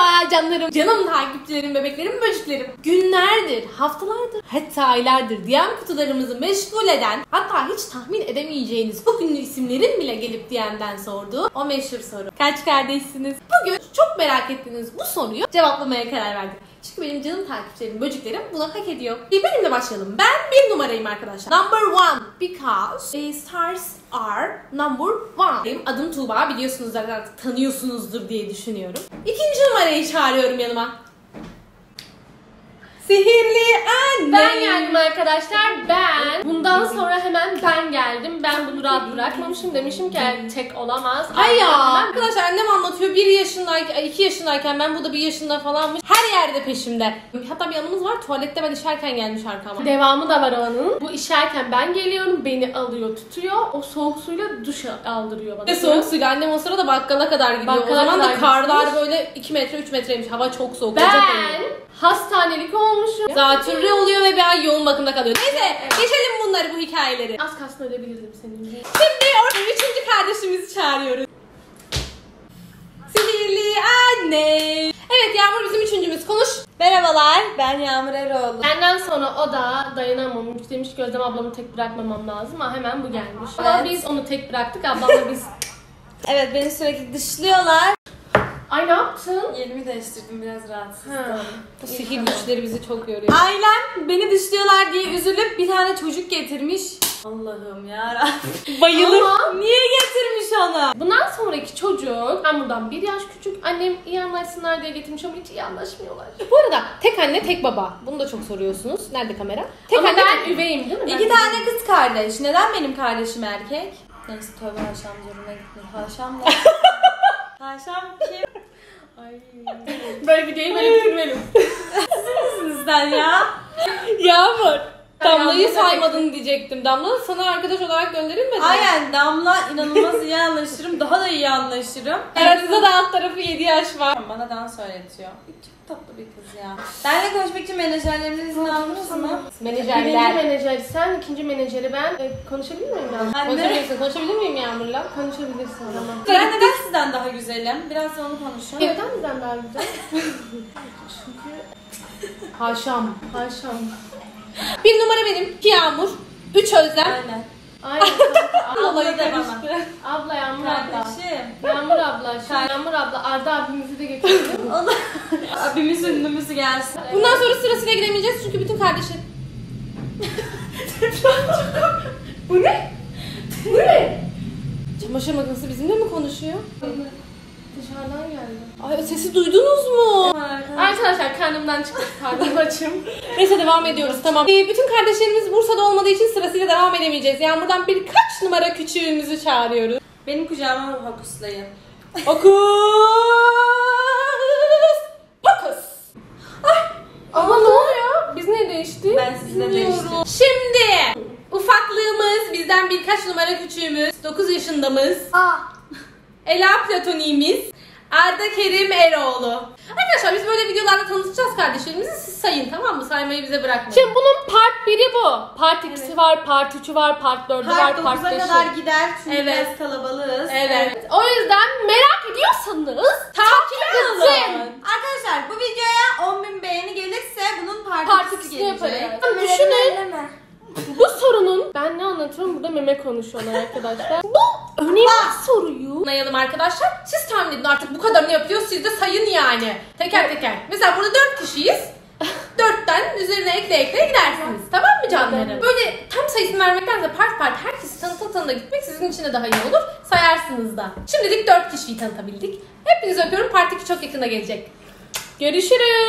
Merhaba canlarım, canım takipçilerim, bebeklerim, böceklerim. Günlerdir, haftalardır, hatta aylardır DM kutularımızı meşgul eden, hatta hiç tahmin edemeyeceğiniz bu ünlü isimlerin bile gelip DM'den sorduğu o meşhur soru. Kaç kardeşsiniz? Bugün çok merak ettiğiniz bu soruyu cevaplamaya karar verdim. Çünkü benim canım takipçilerim, böceklerim bunu hak ediyor. Benimle başlayalım. Ben bir numarayım arkadaşlar. Number one. Because stars are number one. Benim adım Tuğba. Biliyorsunuz zaten artık tanıyorsunuzdur diye düşünüyorum. İkinci numarayı çağırıyorum yanıma. Sihirli anne. Ben geldim arkadaşlar. Ben bundan sonra hemen ben geldim. Ben bunu rahat bırakmamışım. Demişim ki tek olamaz. Ay ya arkadaşlar annem anlatıyor 1 yaşındayken, 2 yaşındayken ben bu da 1 yaşında falanmış. Her yerde peşimde. Hatta bir anımız var tuvalette ben işerken gelmiş arkama. Devamı da var o anın. Bu işerken ben geliyorum. Beni alıyor tutuyor. O soğuk suyla duş aldırıyor bana. Ve soğuk suyla annem o sırada bakkala kadar gidiyor. o Bakkala zaman da karlar gitmiş. böyle 2 metre 3 metreymiş. Hava çok soğuk. Ben hastanelik olmuşum. Zatürre oluyor ve bir ay yoğun bakımda kalıyor. Neyse geçelim bunları bu hikayeleri. Az kalsın ölebilirdim senin. Şimdi orada üçüncü kardeşimizi çağırıyoruz. Sihirli anne. Üçüncümüz. Konuş. Merhabalar, ben Yağmur Eroğlu. Benden sonra o da dayanamamış. Demiş ki Özlem ablamı tek bırakmamam lazım. Ama hemen bu gelmiş. Ama Evet. biz onu tek bıraktık. Ablamla biz... Evet, beni sürekli dışlıyorlar. Ay ne yaptın? Yerimi değiştirdim, biraz rahatsız. Ha. Bu sihir güçleri bizi çok yoruyor. Ailem beni dışlıyorlar diye üzülüp bir tane çocuk getirmiş. Allah'ım ya Bayılır. Ama Niye getirmiş onu? bundan sonraki çocuk ben buradan bir yaş küçük annem iyi anlaşsınlar diye getirmiş ama hiç iyi anlaşmıyorlar. Bu arada tek anne tek baba. Bunu da çok soruyorsunuz. Nerede kamera? Tek ama anne ben tek- üveyim değil mi? İki Ben tane kız kardeş. Neden benim kardeşim erkek? Neyse tövbe haşam zoruna gitme. Haşam da. haşam kim? Ay. Böyle videoyu böyle bitirmeyelim. Sizden ya. Yağmur. Damla'yı saymadın diyecektim. Damla sana arkadaş olarak gönderilmedi. mi? Aynen Damla inanılmaz iyi anlaşırım. Daha da iyi anlaşırım. Aranızda da alt tarafı 7 yaş var. Bana dans öğretiyor. Çok tatlı bir kız ya. Benle konuşmak için menajerlerimden izin aldınız mı? Birinci Menajerler. menajer sen, ikinci menajeri ben. E, konuşabilir miyim ben? Anne. Konuşabilirsin. Konuşabilir miyim Yağmur'la? Konuşabilirsin o zaman. Ben neden sizden daha güzelim? Biraz da onu konuşun. Neden bizden daha güzel? Haşam. Haşam. Bir numara benim. iki Yağmur. Üç Özlem. Aynen. Aynen. Abla da bana. karıştı. abla Yağmur abla. Kardeşim. Yağmur abla. Şimdi Yağmur abla Arda abimizi de. Onu... Abimiz ünlümüz gelsin. Bundan sonra sırasıyla gidemeyeceğiz çünkü bütün kardeşi... Bu ne? Bu ne? Çamaşır makinesi bizimle mi konuşuyor? Dışarıdan geldi. Ay sesi duydunuz mu? Arkadaşlar karnımdan çıktı. Karnım açım. Neyse devam ediyoruz tamam. Ee, bütün kardeşlerimiz Bursa'da olmadığı için sırasıyla devam edemeyeceğiz. Yağmur'dan birkaç numara küçüğümüzü çağırıyoruz. Benim kucağıma hokuslayın. Okus! Pokus! Ama ne oluyor? Biz ne değişti? Ben sizinle değiştim. Şimdi ufaklığımız bizden birkaç numara küçüğümüz 9 yaşındamız Aa. Ela Platoniğimiz Arda Kerim Eroğlu. Arkadaşlar biz böyle videolarda tanıtacağız kardeşlerimizi siz sayın tamam mı? Saymayı bize bırakmayın. Şimdi bunun part 1'i bu. Part 2'si var, part 3'ü var, part 4'ü var, Part part 9'a 5'i. kadar gider çünkü Evet. biraz kalabalığız. Evet. O yüzden merak ediyorsanız Takip edin. Arkadaşlar bu videoya 10.000 beğeni gelirse bunun part, Part 2'si ikisini gelecek. yaparız. Düşünün. Bu sorunun anlatıyorum burada meme konuşuyorlar arkadaşlar. Bu önemli soruyu Anlayalım arkadaşlar. Siz tahmin edin artık bu kadarını yapıyor. Siz de sayın yani. Teker teker. Mesela burada 4 kişiyiz. Dörtten üzerine ekle ekle gidersiniz. Tamam mı canlarım? Böyle tam sayısını vermektense part part herkesi tanıta tanıta gitmek sizin için de daha iyi olur. Sayarsınız da. Şimdilik 4 kişiyi tanıtabildik. Hepinizi öpüyorum. Part 2 çok yakında gelecek. görüşürüz.